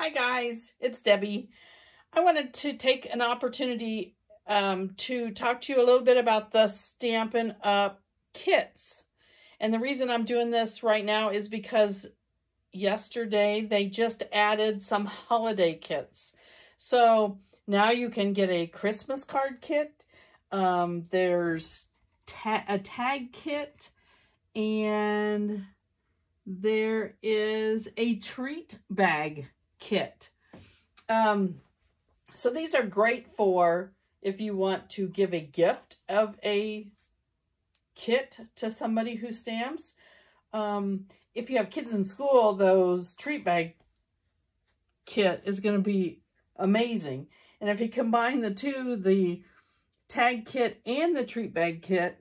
Hi guys, it's Debbie. I wanted to take an opportunity um, to talk to you a little bit about the Stampin' Up! kits. And the reason I'm doing this right now is because yesterday they just added some holiday kits. So now you can get a Christmas card kit. Um, there's ta a tag kit and there is a treat bag kit. Um, so these are great for if you want to give a gift of a kit to somebody who stamps. Um, if you have kids in school, those treat bag kit is going to be amazing. And if you combine the two, the tag kit and the treat bag kit,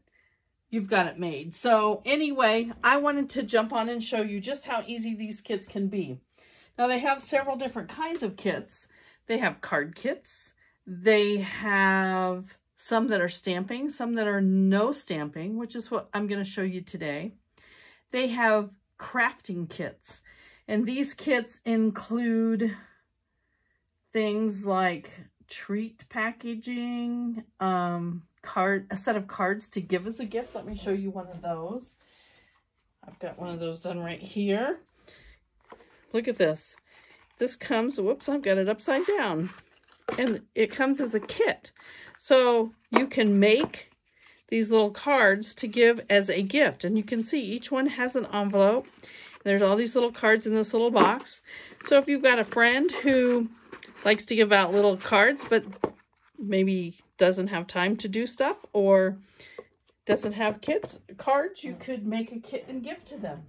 you've got it made. So anyway, I wanted to jump on and show you just how easy these kits can be. Now they have several different kinds of kits. They have card kits. They have some that are stamping, some that are no stamping, which is what I'm going to show you today. They have crafting kits. And these kits include things like treat packaging, um, card, a set of cards to give as a gift. Let me show you one of those. I've got one of those done right here. Look at this. This comes, whoops, I've got it upside down. And it comes as a kit. So you can make these little cards to give as a gift. And you can see each one has an envelope. There's all these little cards in this little box. So if you've got a friend who likes to give out little cards, but maybe doesn't have time to do stuff or doesn't have kits cards, you could make a kit and give to them.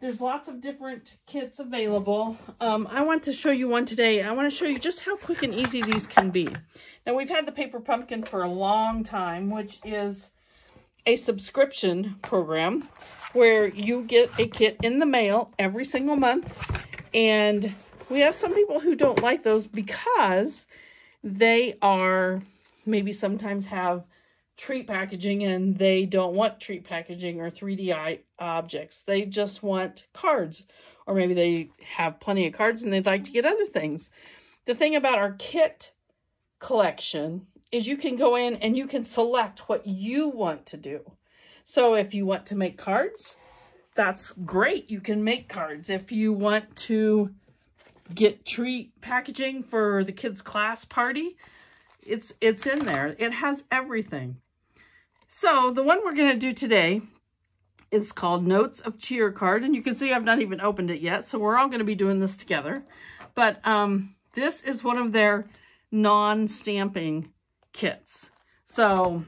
There's lots of different kits available. Um, I want to show you one today. I want to show you just how quick and easy these can be. Now, we've had the Paper Pumpkin for a long time, which is a subscription program where you get a kit in the mail every single month. And we have some people who don't like those because they are maybe sometimes have treat packaging and they don't want treat packaging or 3D objects. They just want cards. Or maybe they have plenty of cards and they'd like to get other things. The thing about our kit collection is you can go in and you can select what you want to do. So if you want to make cards, that's great. You can make cards. If you want to get treat packaging for the kids' class party, it's it's in there. It has everything. So the one we're going to do today is called Notes of Cheer Card. And you can see I've not even opened it yet. So we're all going to be doing this together. But um, this is one of their non-stamping kits. So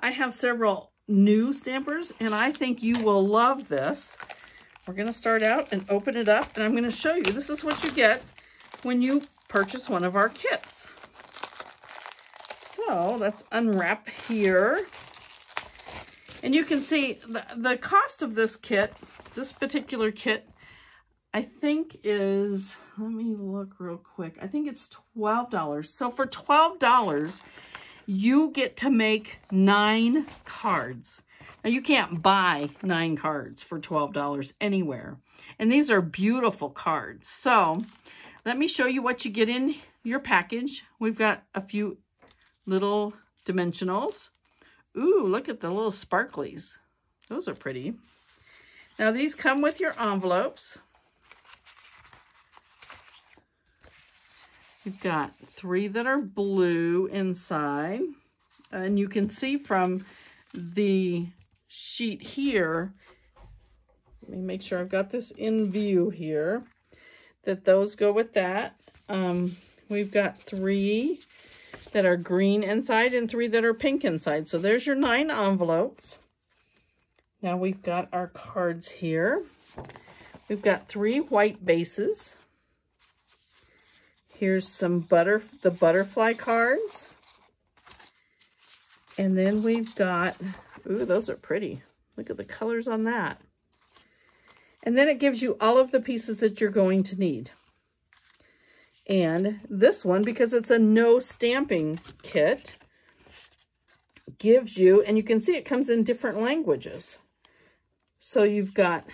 I have several new stampers and I think you will love this. We're going to start out and open it up and I'm going to show you. This is what you get when you purchase one of our kits. So let's unwrap here. And you can see the, the cost of this kit, this particular kit, I think is, let me look real quick. I think it's $12. So for $12, you get to make nine cards. Now you can't buy nine cards for $12 anywhere. And these are beautiful cards. So let me show you what you get in your package. We've got a few little dimensionals. Ooh, look at the little sparklies. Those are pretty. Now these come with your envelopes. You've got three that are blue inside. And you can see from the sheet here, let me make sure I've got this in view here, that those go with that. Um, we've got three that are green inside and three that are pink inside. So there's your nine envelopes. Now we've got our cards here. We've got three white bases. Here's some butter, the butterfly cards. And then we've got, ooh, those are pretty. Look at the colors on that. And then it gives you all of the pieces that you're going to need. And this one, because it's a no stamping kit, gives you, and you can see it comes in different languages. So you've got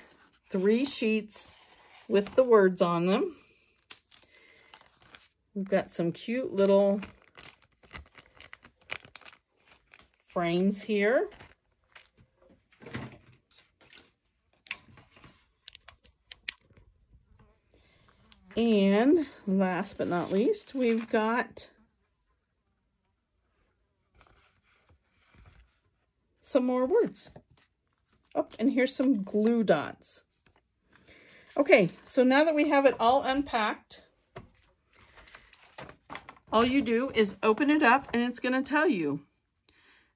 three sheets with the words on them. We've got some cute little frames here. And last but not least, we've got some more words. Oh, and here's some glue dots. Okay, so now that we have it all unpacked, all you do is open it up and it's going to tell you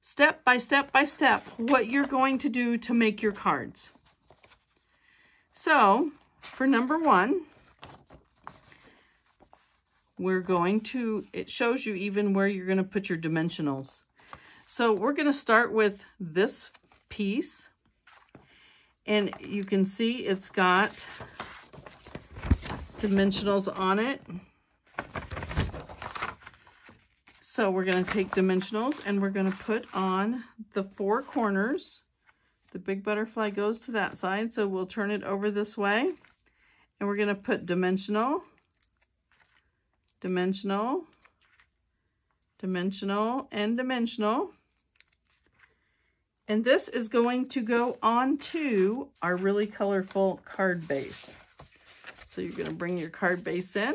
step by step by step what you're going to do to make your cards. So for number one, we're going to, it shows you even where you're going to put your dimensionals. So we're going to start with this piece. And you can see it's got dimensionals on it. So we're going to take dimensionals and we're going to put on the four corners. The big butterfly goes to that side, so we'll turn it over this way. And we're going to put dimensional, dimensional, dimensional, and dimensional. And this is going to go onto our really colorful card base. So you're going to bring your card base in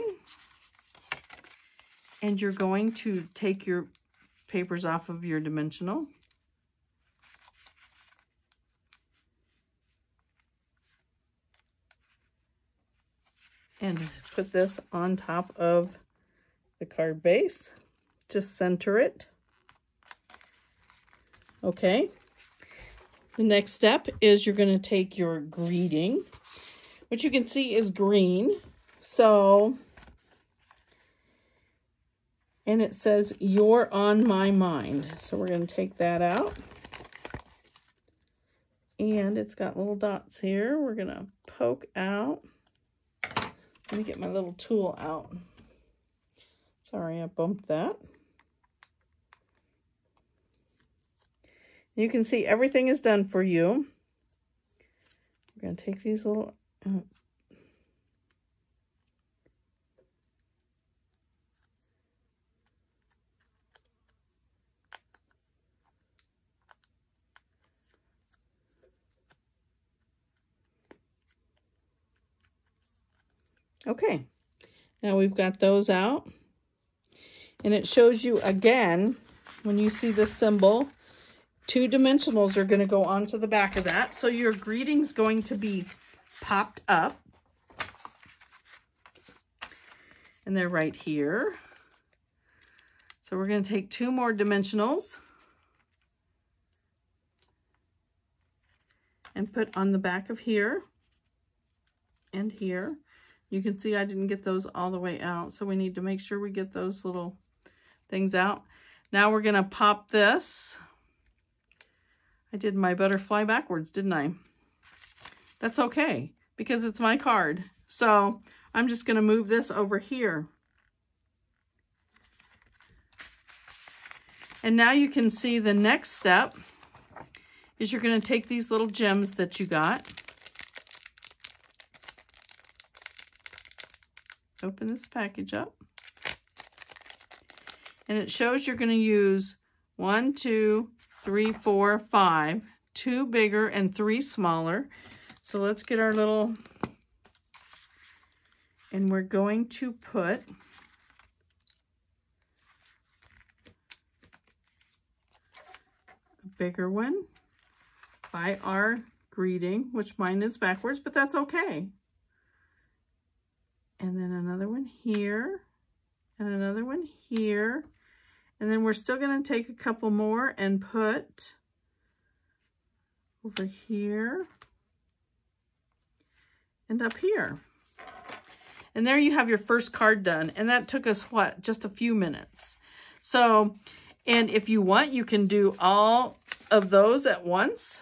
and you're going to take your papers off of your dimensional. And put this on top of the card base. Just center it. Okay. The next step is you're going to take your greeting, which you can see is green. So and it says, you're on my mind. So we're going to take that out. And it's got little dots here. We're going to poke out. Let me get my little tool out. Sorry, I bumped that. You can see everything is done for you. We're going to take these little uh, Okay, now we've got those out. And it shows you again, when you see this symbol, two dimensionals are going to go onto the back of that. So your greeting's going to be popped up. And they're right here. So we're going to take two more dimensionals and put on the back of here and here. You can see I didn't get those all the way out, so we need to make sure we get those little things out. Now we're to pop this. I did my butterfly backwards, didn't I? That's okay, because it's my card. So I'm just to move this over here. And now you can see the next step is you're to take these little gems that you got open this package up. And it shows you're going to use one, two, three, four, five, two bigger and three smaller. So let's get our little, and we're going to put a bigger one by our greeting, which mine is backwards, but that's okay and then another one here, and another one here. And then we're still going to take a couple more and put over here and up here. And there you have your first card done. And that took us, what, just a few minutes. So, and if you want, you can do all of those at once.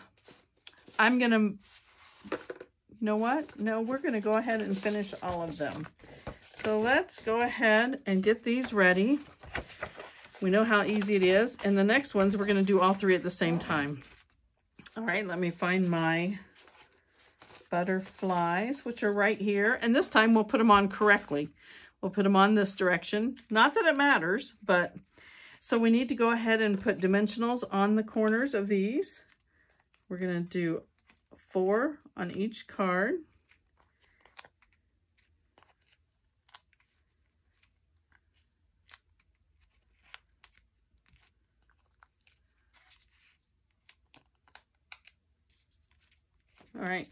I'm going to you know what? No, we're going to go ahead and finish all of them. So let's go ahead and get these ready. We know how easy it is. And the next ones, we're going to do all three at the same time. All right, let me find my butterflies, which are right here. And this time we'll put them on correctly. We'll put them on this direction. Not that it matters, but so we need to go ahead and put dimensionals on the corners of these. We're going to do four on each card. Right.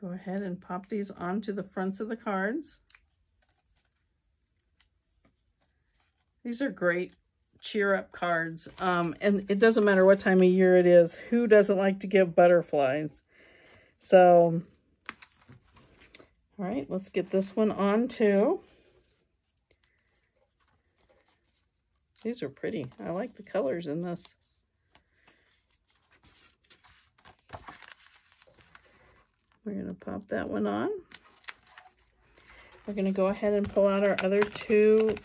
Go ahead and pop these onto the fronts of the cards. These are great cheer up cards. Um, and it doesn't matter what time of year it is. Who doesn't like to give butterflies? So, all right, let's get this one on too. These are pretty. I like the colors in this. We're going to pop that one on. We're going to go ahead and pull out our other two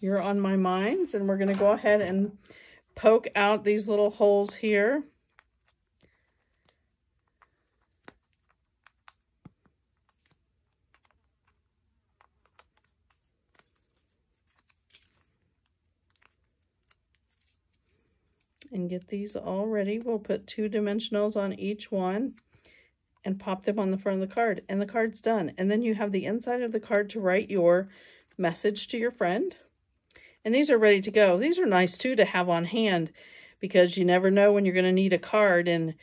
You're on My Minds, and we're going to go ahead and poke out these little holes here. and get these all ready. We'll put two dimensionals on each one and pop them on the front of the card and the card's done. And then you have the inside of the card to write your message to your friend. And these are ready to go. These are nice too to have on hand because you never know when you're going to need a card and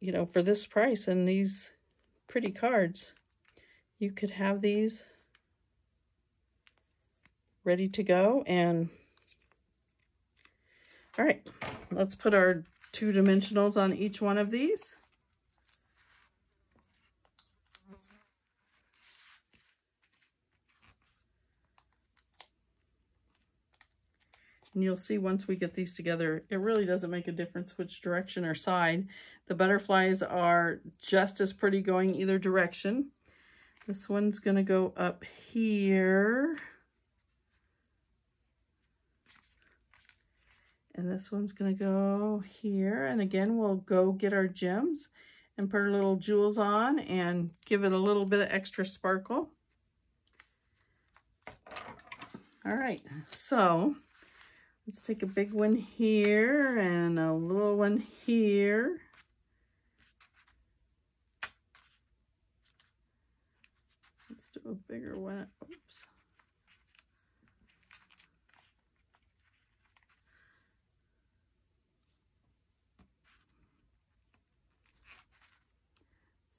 you know for this price and these pretty cards you could have these ready to go and all right let's put our two dimensionals on each one of these And you'll see once we get these together, it really doesn't make a difference which direction or side. The butterflies are just as pretty going either direction. This one's going to go up here. And this one's going to go here. And again, we'll go get our gems and put our little jewels on and give it a little bit of extra sparkle. All right, so Let's take a big one here and a little one here. Let's do a bigger one. Oops.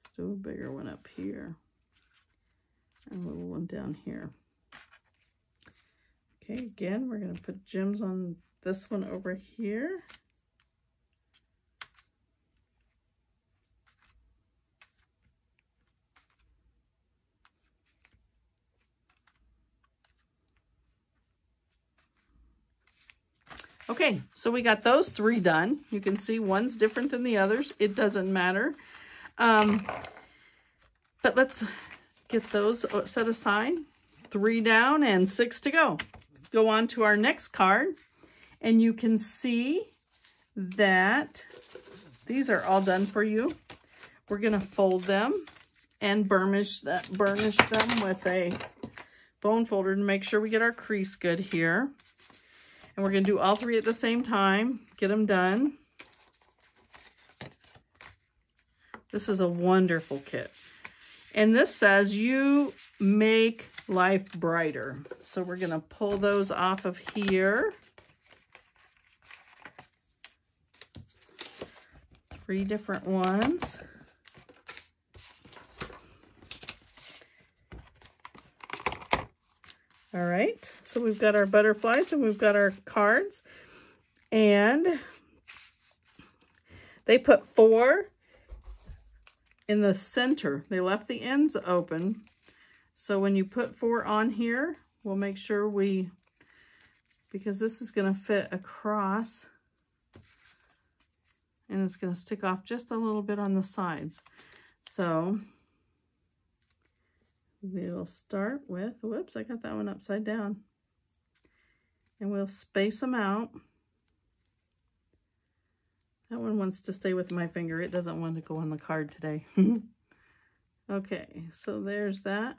Let's do a bigger one up here and a little one down here. Okay, again, we're going to put gems on this one over here. Okay, so we got those three done. You can see one's different than the others. It doesn't matter. Um, but let's get those set aside. Three down and six to go go on to our next card and you can see that these are all done for you. We're going to fold them and burnish that burnish them with a bone folder to make sure we get our crease good here. And we're going to do all three at the same time, get them done. This is a wonderful kit. And this says you make life brighter. So we're going to pull those off of here. Three different ones. All right, so we've got our butterflies and we've got our cards. And they put four in the center. They left the ends open. So when you put four on here, we'll make sure we, because this is going to fit across and it's going to stick off just a little bit on the sides. So we'll start with, whoops, I got that one upside down. And we'll space them out. That one wants to stay with my finger. It doesn't want to go on the card today. Okay, so there's that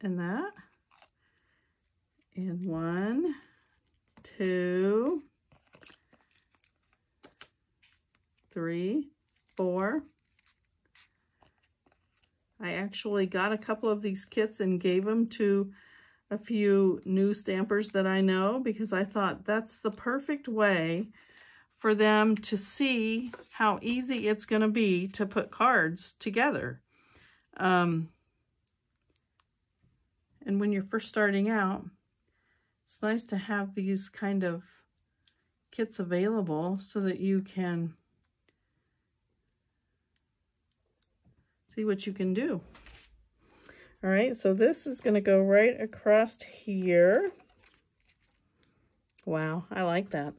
and that. And one, two, three, four. I actually got a couple of these kits and gave them to a few new stampers that I know because I thought that's the perfect way for them to see how easy it's going to be to put cards together. Um, and when you're first starting out, it's nice to have these kind of kits available so that you can see what you can do. All right, so this is going to go right across here. Wow, I like that.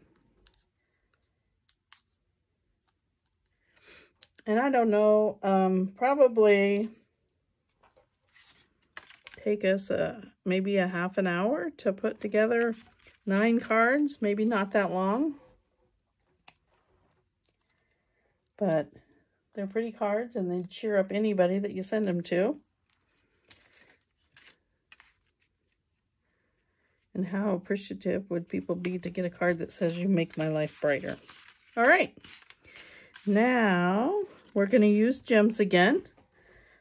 And I don't know, um, probably take us a, maybe a half an hour to put together nine cards, maybe not that long. But they're pretty cards and they cheer up anybody that you send them to. And how appreciative would people be to get a card that says you make my life brighter. All right. Now we're going to use gems again.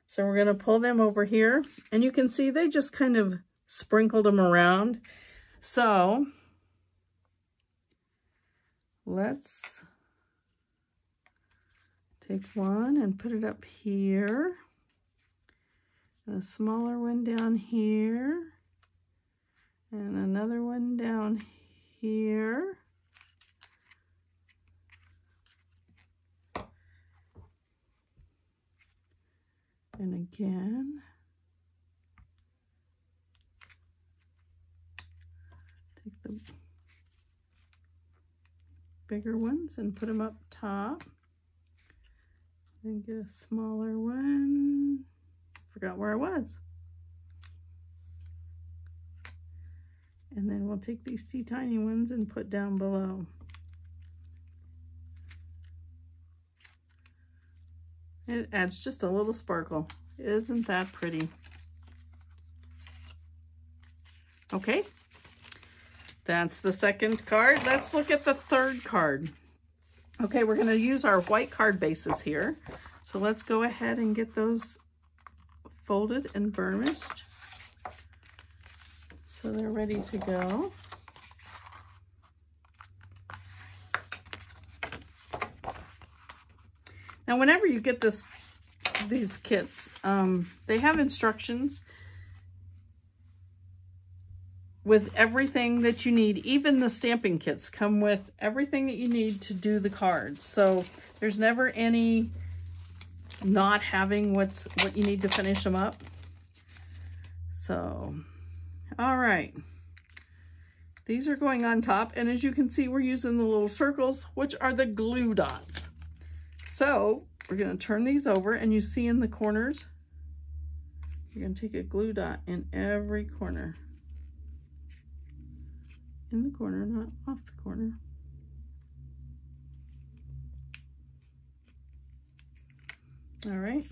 So we're going to pull them over here. And you can see they just kind of sprinkled them around. So let's take one and put it up here. And a smaller one down here and another one down here. And again, take the bigger ones and put them up top. Then get a smaller one. Forgot where I was. And then we'll take these two tiny ones and put down below. It adds just a little sparkle. Isn't that pretty? Okay, that's the second card. Let's look at the third card. Okay, we're going to use our white card bases here. So let's go ahead and get those folded and burnished. So they're ready to go. Now, whenever you get this, these kits, um, they have instructions with everything that you need. Even the stamping kits come with everything that you need to do the cards. So there's never any not having what's what you need to finish them up. So all right. These are going on top, and as you can see, we're using the little circles, which are the glue dots. So we're going to turn these over, and you see in the corners, you're going to take a glue dot in every corner. In the corner, not off the corner. All right.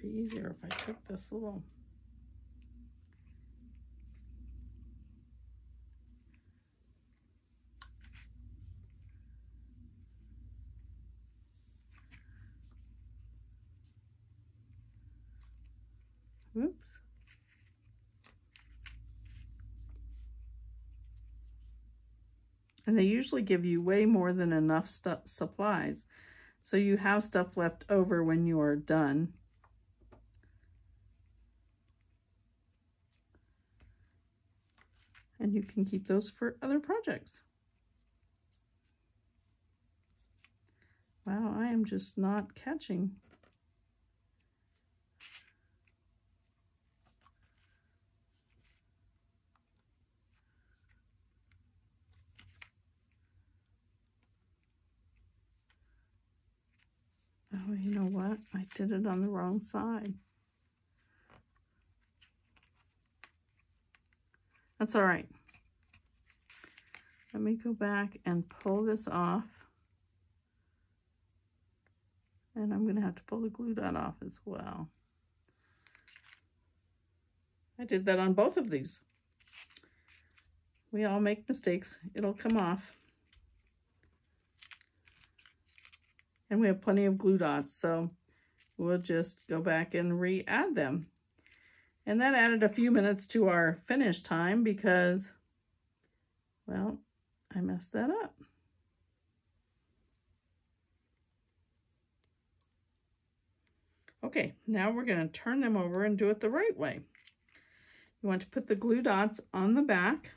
be easier if I took this little Oops. And they usually give you way more than enough supplies. So you have stuff left over when you are done. and you can keep those for other projects. Wow, I am just not catching. Oh, you know what? I did it on the wrong side. That's all right. Let me go back and pull this off. And I'm going to have to pull the glue dot off as well. I did that on both of these. We all make mistakes. It'll come off. And we have plenty of glue dots, so we'll just go back and re-add them. And that added a few minutes to our finish time because, well, I messed that up. Okay, now we're going to turn them over and do it the right way. You want to put the glue dots on the back.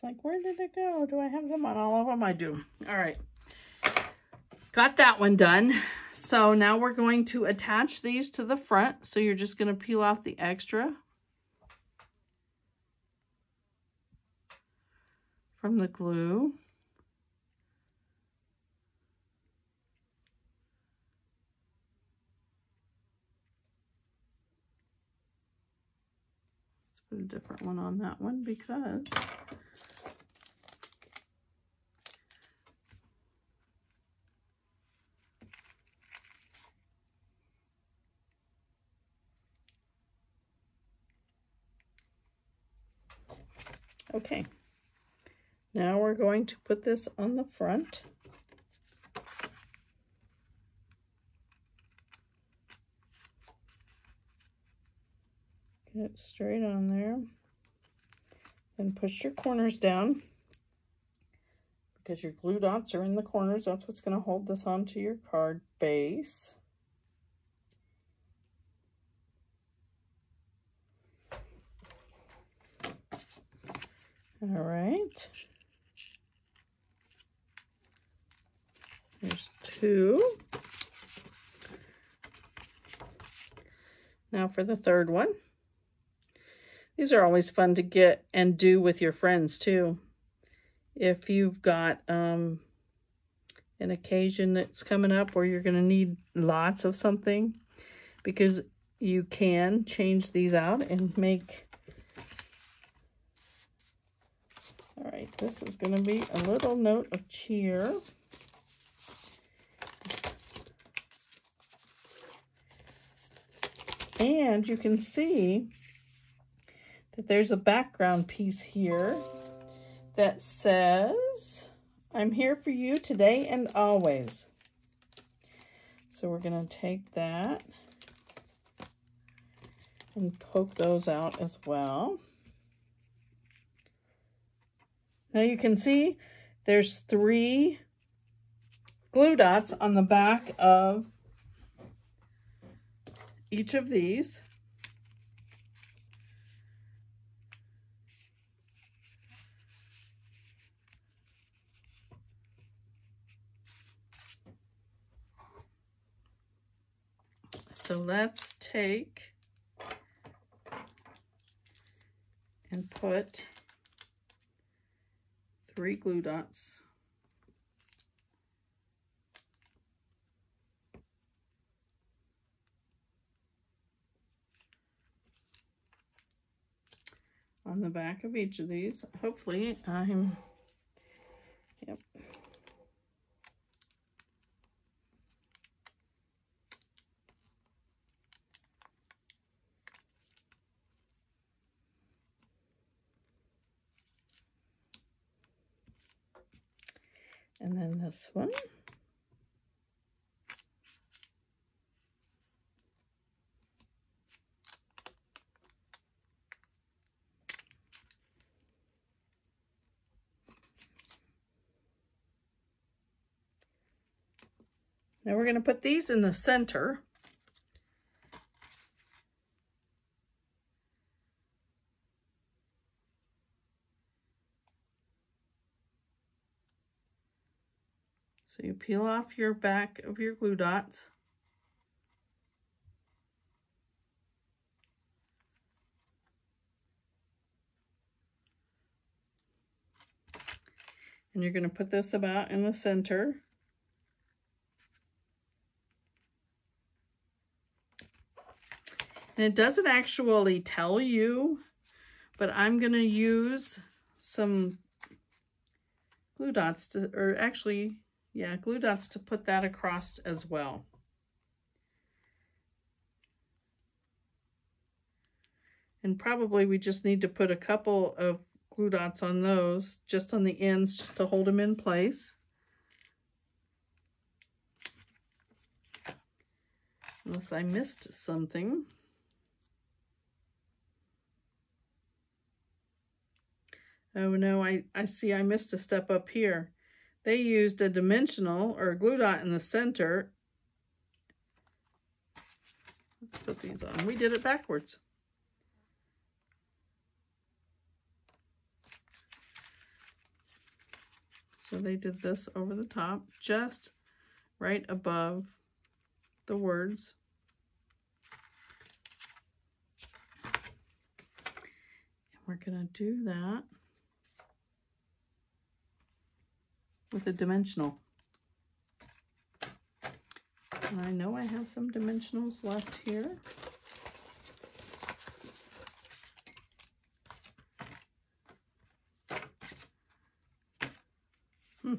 It's like, where did it go? Do I have them on all of them? I do. All right. Got that one done. So now we're going to attach these to the front. So you're just going to peel off the extra from the glue. Let's put a different one on that one because Okay, now we're going to put this on the front. Get it straight on there. Then push your corners down because your glue dots are in the corners. That's what's going to hold this onto your card base. All right. There's two. Now for the third one. These are always fun to get and do with your friends too. If you've got um, an occasion that's coming up where you're going to need lots of something because you can change these out and make right, this is going to be a little note of cheer. And you can see that there's a background piece here that says, I'm here for you today and always. So we're going to take that and poke those out as well. Now you can see there's three glue dots on the back of each of these. So let's take and put three glue dots. on the back of each of these. Hopefully I'm, yep. this one. Now we're going to put these in the center So you peel off your back of your glue dots. And you're going to put this about in the center. And it doesn't actually tell you, but I'm going to use some glue dots to, or actually, yeah, glue dots to put that across as well. And probably we just need to put a couple of glue dots on those, just on the ends, just to hold them in place. Unless I missed something. Oh no, I, I see I missed a step up here. They used a dimensional or a glue dot in the center. Let's put these on. We did it backwards. So they did this over the top, just right above the words. And we're going to do that with a dimensional. And I know I have some dimensionals left here. Hmm.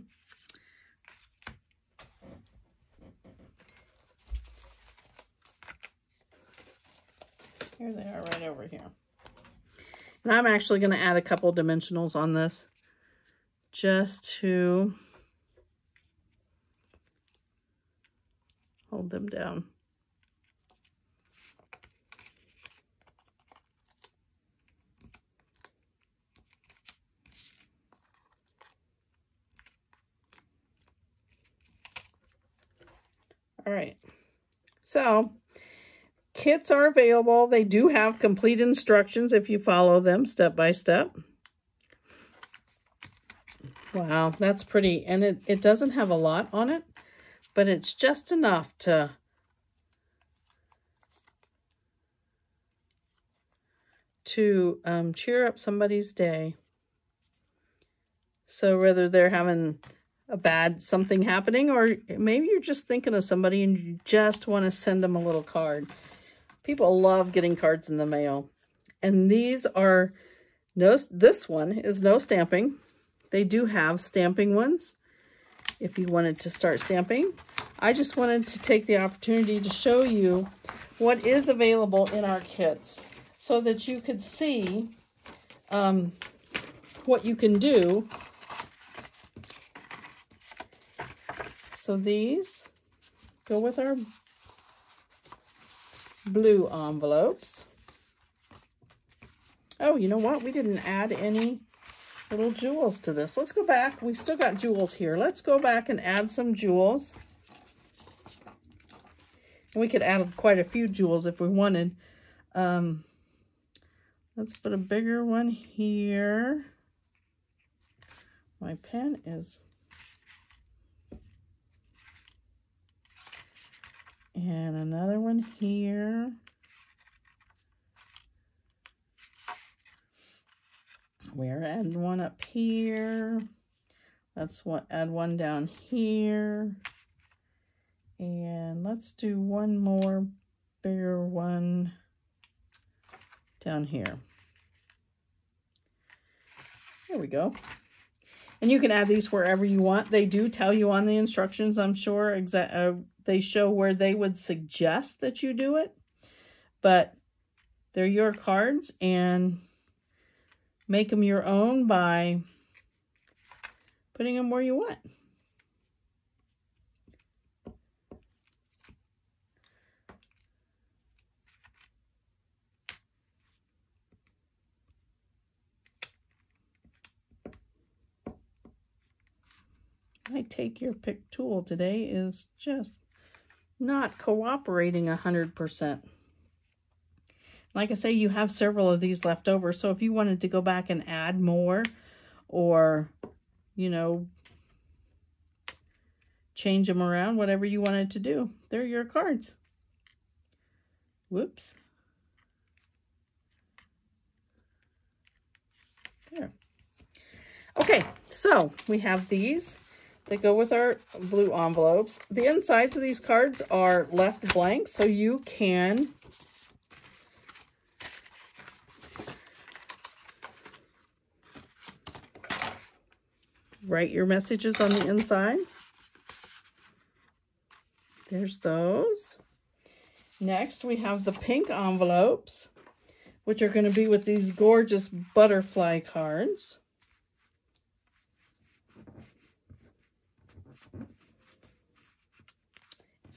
Here they are right over here. And I'm actually going to add a couple dimensionals on this just to hold them down. All right, so Kits are available. They do have complete instructions if you follow them step by step. Wow, that's pretty. And it, it doesn't have a lot on it, but it's just enough to to um, cheer up somebody's day. So whether they're having a bad something happening or maybe you're just thinking of somebody and you just want to send them a little card. People love getting cards in the mail. And these are, no. this one is no stamping. They do have stamping ones if you wanted to start stamping. I just wanted to take the opportunity to show you what is available in our kits so that you could see um, what you can do. So these go with our blue envelopes. Oh, you know what? We didn't add any little jewels to this. Let's go back. We still got jewels here. Let's go back and add some jewels. We could add quite a few jewels if we wanted. Um, let's put a bigger one here. My pen is And another one here. We're adding one up here. Let's add one down here. And let's do one more bigger one down here. There we go. And you can add these wherever you want. They do tell you on the instructions, I'm sure, exa uh, they show where they would suggest that you do it. But they're your cards and make them your own by putting them where you want. I take your pick tool today is just not cooperating 100%. Like I say, you have several of these left over. So if you wanted to go back and add more or, you know, change them around, whatever you wanted to do, they're your cards. Whoops. There. Okay, so we have these that go with our blue envelopes. The insides of these cards are left blank, so you can write your messages on the inside. There's those. Next, we have the pink envelopes, which are going to be with these gorgeous butterfly cards.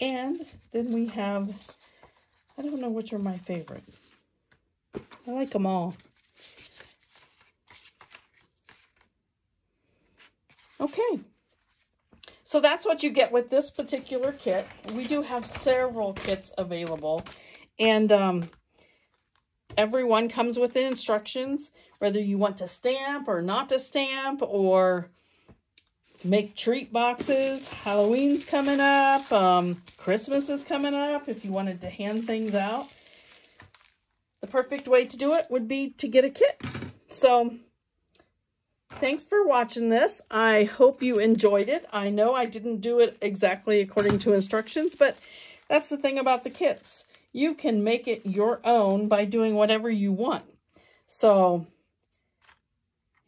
And then we have, I don't know which are my favorite. I like them all. Okay. So that's what you get with this particular kit. We do have several kits available. And um, everyone comes with the instructions, whether you want to stamp or not to stamp or make treat boxes. Halloween's coming up. Um, Christmas is coming up if you wanted to hand things out. The perfect way to do it would be to get a kit. So thanks for watching this. I hope you enjoyed it. I know I didn't do it exactly according to instructions, but that's the thing about the kits. You can make it your own by doing whatever you want. So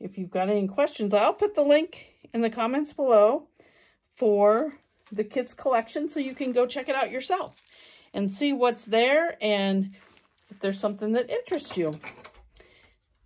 if you've got any questions, I'll put the link in the comments below for the kits collection so you can go check it out yourself and see what's there and if there's something that interests you.